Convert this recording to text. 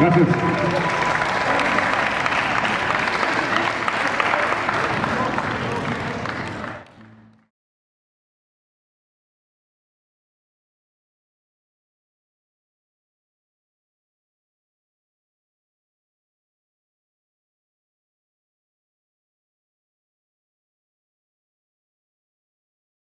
Gracias.